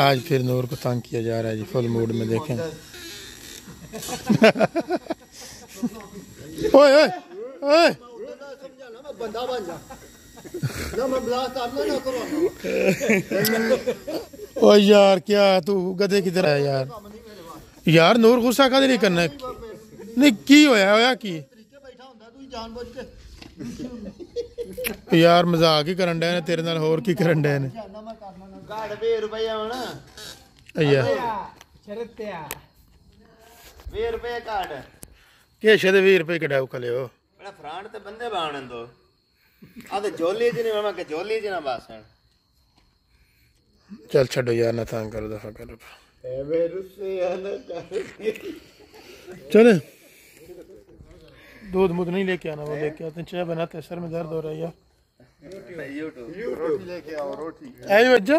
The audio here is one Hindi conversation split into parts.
आज फिर नूर को तंग किया जा रहा है जी फुल मूड में देखें। ओए ओए ओए। ओ यार क्या तू? गधे किधर है यार। यार नूर गुस्सा कद नहीं करना? नहीं की होया होया की? यार मज़ाक ही करन डे ने तेरे नाल और की करन डे ने? ಕಾಡು ರೂಪಾಯಿ ಅವಣ ಅಯ್ಯ. ಶರತ್ಯ वीह रुपए कार्ड के शद 20 रुपए कढाओ कलियो बड़ा फ्रांड ते बंदे बाणन दो आ ते झोली जी ने मामा के झोली जी ना बासण चल छड़ो यार ना तंग कर दफ़ा कर एवे रुसे आना चल दूध मुद नहीं लेके आना वो लेके आते चाय बनाते सर में दर्द हो रहा है यार यूट्यूब रोटी लेके आओ रोटी आई वजह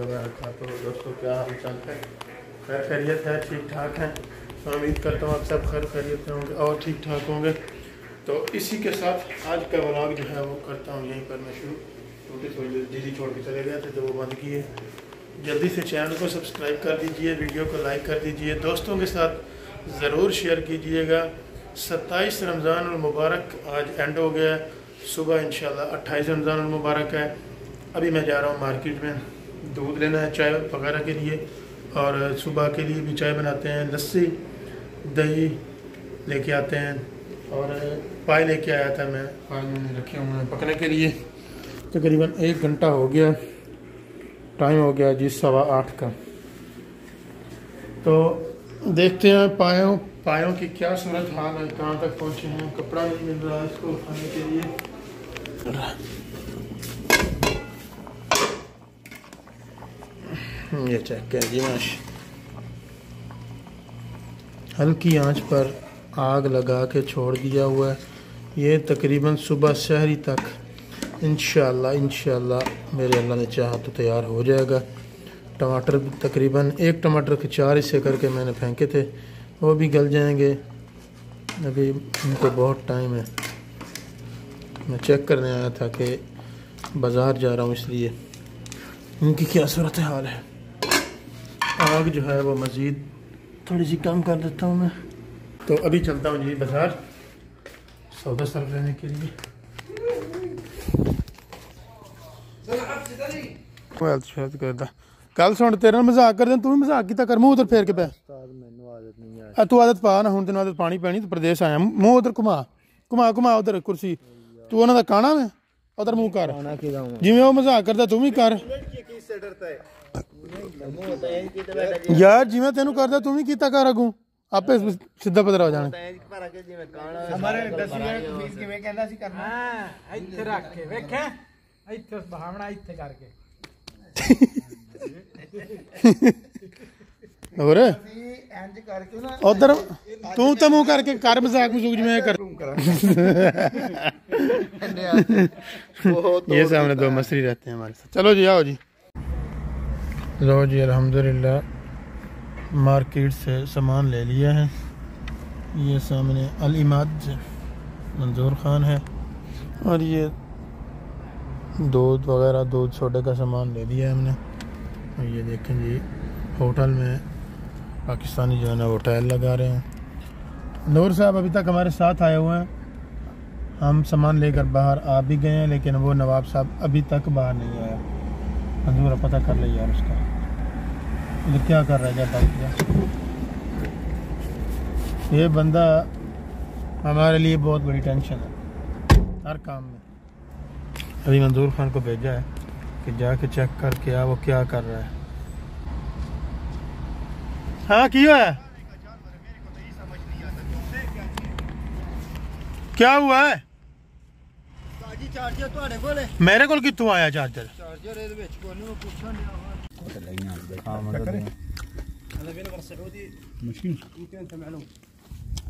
वबरकत दोस्तों क्या हाल चाल है खैर खैरियत है ठीक ठाक है तो उम्मीद करता हूँ आप सब खैर खैरियत होंगे और ठीक ठाक होंगे तो इसी के साथ आज का ब्लॉग जो है वो करता हूँ यहीं पर मैं शुरू थोड़ी देर दीदी छोड़ के चले गए थे तो वो बंद किए। जल्दी से चैनल को सब्सक्राइब कर दीजिए वीडियो को लाइक कर दीजिए, दोस्तों के साथ ज़रूर शेयर कीजिएगा। सत्ताईस रमज़ान मुबारक आज एंड हो गया सुबह इंशाल्लाह अट्ठाईस रमज़ान मुबारक है। अभी मैं जा रहा हूँ मार्केट में दूध लेना है, चाय वगैरह के लिए। और सुबह के लिए भी चाय बनाते हैं, लस्सी, दही लेके आते हैं। और पाए लेके आया था मैं। पाए मैंने रखे हुए हैं पकने के लिए। तकरीबन एक घंटा हो गया टाइम हो गया जी सवा आठ का। तो देखते हैं पायों पायों की क्या सूरत हाल है, कहाँ तक पहुँचे हैं, कपड़ा नहीं मिल रहा है इसको खाने के लिए। ये चेक कर जी, माश। हल्की आँच पर आग लगा के छोड़ दिया हुआ है। ये तकरीबन सुबह शहरी तक इंशाल्लाह इंशाल्लाह मेरे अल्लाह ने चाहा तो तैयार हो जाएगा। टमाटर तकरीबन एक टमाटर के चार हिस्से करके मैंने फेंके थे, वो भी गल जाएँगे। अभी इनको बहुत टाइम है। मैं चेक करने आया था कि बाज़ार जा रहा हूँ इसलिए। इनकी क्या सूरत हाल है? आग जो है वो मज़ीद थोड़ी सी कम कर देता हूँ मैं। तो अभी चलता हूँ जी बाज़ार, सौदा सर लेने के लिए। ਮੋਬਾਈਲ ਸ਼ਾਇਦ ਕਰਦਾ। ਕੱਲ ਸੁਣ ਤੇਰੇ ਮਜ਼ਾਕ ਕਰਦੇ ਤੂੰ ਵੀ ਮਜ਼ਾਕ ਕੀਤਾ ਕਰ ਮੂੰਹ ਉਧਰ ਫੇਰ ਕੇ ਪੈ। ਆ ਤੂੰ ਆਦਤ ਪਾ ਨਾ ਹੁਣ ਤੈਨੂੰ ਆਦਤ ਪਾਣੀ ਪੈਣੀ ਤੂੰ ਪ੍ਰਦੇਸ਼ ਆਇਆ। ਮੂੰਹ ਉਧਰ ਘੁਮਾ ਘੁਮਾ ਘੁਮਾ ਉਧਰ ਕੁਰਸੀ। ਤੂੰ ਉਹਨਾਂ ਦਾ ਕਾਣਾ ਵੇ ਉਧਰ ਮੂੰਹ ਕਰ। ਜਿਵੇਂ ਉਹ ਮਜ਼ਾਕ ਕਰਦਾ ਤੂੰ ਵੀ ਕਰ। ਯਾਰ ਜਿਵੇਂ ਤੈਨੂੰ ਕਰਦਾ ਤੂੰ ਵੀ ਕੀਤਾ ਕਰ ਅਗੂ। ਆਪੇ ਸਿੱਧਾ ਪਤਰਾ ਹੋ ਜਾਣਾ। ਹਮਾਰੇ 10 ਕਿਵੇਂ ਕਹਿੰਦਾ ਸੀ ਕਰਨਾ? ਹਾਂ ਇੱਥੇ ਰੱਖ ਕੇ ਇੱਥੇ ਬਹਾਵਣਾ ਇੱਥੇ ਕਰਕੇ ਹੋਰ ਸੀ ਇੰਜ ਕਰਕੇ ਨਾ ਉਧਰ ਤੂੰ ਤਾਂ ਮੂੰਹ ਕਰਕੇ ਕਰ ਮਜ਼ਾਕ ਮਜ਼ੂਕ ਜਿਵੇਂ ਕਰ ये सामने दो मछली रहते हैं हमारे साथ चलो जी आओ जी लो जी अल्हम्दुलिल्लाह मार्केट से सामान ले लिया है ये सामने अल इमाद से मंजूर खान है और ये दूध वगैरह, दूध सोडे का सामान ले है हमने। और ये देखें जी, होटल में पाकिस्तानी जो है ना, वो टायल लगा रहे हैं। नूर साहब अभी तक हमारे साथ आए हुए हैं। हम सामान लेकर बाहर आ भी गए हैं, लेकिन वो नवाब साहब अभी तक बाहर नहीं आया मंजूर पता कर ले यार उसका। इधर क्या कर रहा है बात ये बंदा हमारे लिए बहुत बड़ी टेंशन है। हर काम में। अभी मंजूर खान को भेजा है कि जाके चेक करके आ, वो क्या कर रहा है। हाँ की हुआ है? क्या हुआ है? मेरे को कितों आया चार्जर?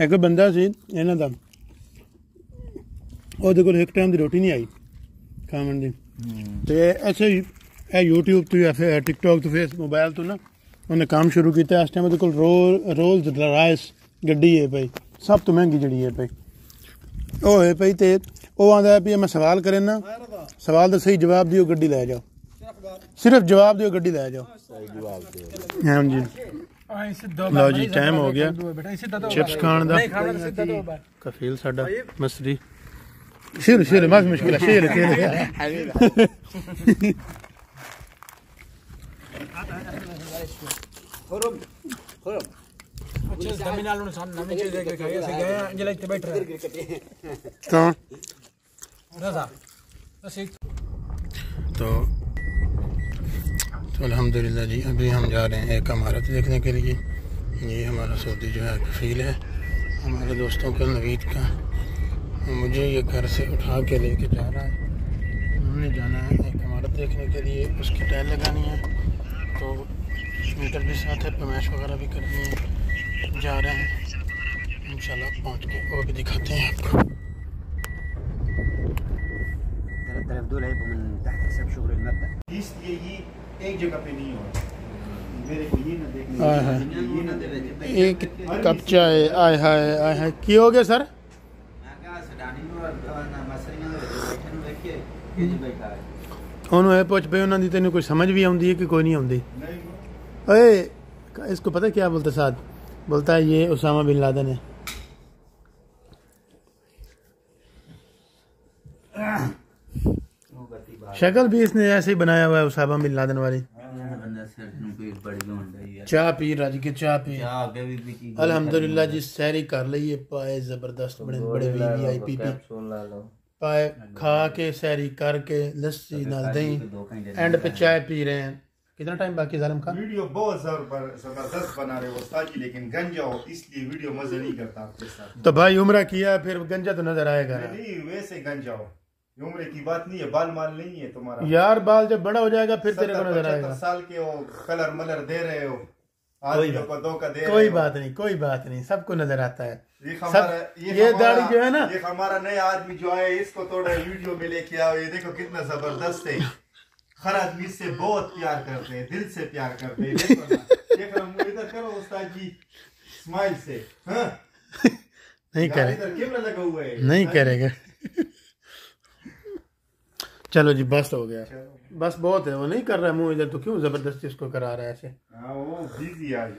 ਇੱਕ ਬੰਦਾ ਸੀ ਇਹਨਾਂ ਦਾ। ਉਹਦੇ ਕੋਲ ਇੱਕ ਟਾਈਮ ਦੀ ਰੋਟੀ ਨਹੀਂ ਆਈ ਖਾਣ ਦੀ। ਤੇ ਐਸੇ ਇਹ YouTube ਤੋਂ ਜਾਂ ਫਿਰ TikTok ਤੋਂ ਫੇਸ ਮੋਬਾਈਲ ਤੋਂ ਨਾ ਉਹਨੇ ਕੰਮ ਸ਼ੁਰੂ ਕੀਤਾ। ਇਸ ਟਾਈਮ ਉਹਦੇ ਕੋਲ ਰੋਲ ਰੋਲਸ ਰਾਈਸ ਗੱਡੀ ਹੈ ਭਾਈ। ਸਭ ਤੋਂ ਮਹਿੰਗੀ ਜਿਹੜੀ ਹੈ ਭਾਈ। ਉਹ ਹੈ ਭਾਈ ਤੇ ਉਹ ਆਂਦਾ ਵੀ ਮੈਂ ਸਵਾਲ ਕਰੇ ਨਾ ਸਵਾਲ ਦਾ ਸਹੀ ਜਵਾਬ ਦਿਓ ਗੱਡੀ ਲੈ ਜਾਓ। ਸਿਰਫ ਜਵਾਬ ਦਿਓ ਗੱਡੀ ਲੈ ਜਾਓ। ਹਾਂਜੀ ਆਏ ਸਿੱਧਾ ਲਓ ਜੀ ਟਾਈਮ ਹੋ ਗਿਆ ਚਿਪਸ ਖਾਣ ਦਾ ਕਫੀਲ ਸਾਡਾ ਮਸਰੀ ਸ਼ੇਰ ਸ਼ੇਰ ਮਾਫ ਮੁਸ਼ਕਿਲ ਸ਼ੇਰ ਤੇਰੇ ਖਰਮ ਖਰਮ ਅੱਛਾ ਜ਼ਮੀਨ ਨਾਲ ਨੂੰ ਸਾਨ ਨਵੇਂ ਚੀਜ਼ ਦੇ ਕੇ ਖਾਈ ਅਸੀਂ ਗਏ ਅੰਜਲਾ ਇੱਥੇ ਬੈਠ ਰਹੇ ਕੌਣ ਰਜ਼ਾ ਅਸੀਂ तो तो अल्हम्दुलिल्लाह जी अभी हम जा रहे हैं एक अमारत देखने के लिए। ये हमारा सऊदी जो है फील है। हमारे दोस्तों का नवीद का। मुझे ये घर से उठा के लेके जा रहा है। उन्होंने जाना है एक इमारत देखने के लिए। उसकी टायर लगानी है। तो मीटर भी साथ है पमेश वगैरह भी करनी है। जा रहे हैं। इंशाल्लाह पहुँच के वो भी दिखाते हैं आपको। इसलिए ये एक जगह पे नहीं हो मेरे को ये ना देखने हाँ, हाँ। ये ना देखने एक कप चाय आय हाय आय हाय की हो गया सर ਉਹਨੂੰ ਇਹ ਪੁੱਛ ਪਈ ਉਹਨਾਂ ਦੀ ਤੈਨੂੰ ਕੋਈ ਸਮਝ ਵੀ ਆਉਂਦੀ ਹੈ ਕਿ ਕੋਈ ਨਹੀਂ ਆਉਂਦੀ ਓਏ इसको पता है क्या बोलता साथ बोलता है ये उसामा बिन लादेन है शक्ल भी इसने ऐसे ही बनाया हुआ है उसामा बिन लादन वाली। चाह पी रज के चाह पी अलहमदुल्ला जी सैरी कर ली है पाए ज़बरदस्त बड़े बड़े वीवीआईपी पी पाए खा के सैरी करके लस्सी नाल दही एंड पे चाय पी रहे हैं। कितना टाइम बाकी जालिम खान वीडियो बहुत ज़बरदस्त बना रहे उस्ताद लेकिन गंजा हो इसलिए वीडियो मज़े नहीं करता आपके साथ। तो भाई उम्र किया फिर गंजा तो नज़र आएगा। नहीं वैसे गंजा हो। उम्र की बात नहीं है बाल माल नहीं है तुम्हारा। यार बाल जब बड़ा हो जाएगा फिर तेरे को नज़र आएगा। साल के हो कलर मलर दे रहे हो कोई बात- को दे कोई। बात नहीं कोई बात नहीं सबको नज़र आता है। ये सब हमारा ये हमारा- दाढ़ी जो है ना ये हमारा नया आदमी जो है इसको थोड़ा वीडियो में लेके आओ ये देखो कितना ज़बरदस्त है। हर आदमी इससे बहुत प्यार करते हैं दिल से प्यार करते हैं इधर करो उस्ताद जी स्माइल से हाँ। नहीं यार, करे इधर कैमरा लगा हुआ है। नहीं करेगा। चलो जी बस हो गया बस बहुत है वो नहीं कर रहा है मुंह इधर तो क्यों जबरदस्ती उसको करा रहा है ऐसे हाँ वो बिजी आज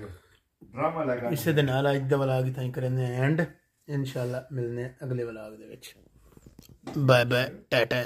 ड्रामा लगा ਇਸੇ ਦੇ ਨਾਲ ਅੱਜ ਦਾ ਵਲਾਗ ਤਾਂ ਕਰਦੇ ਹਾਂ ਐਂਡ ਇਨਸ਼ਾਅੱਲਾ ਮਿਲਨੇ ਹਾਂ ਅਗਲੇ ਵਲਾਗ ਦੇ ਵਿੱਚ ਬਾਏ ਬਾਏ ਟਾਟਾ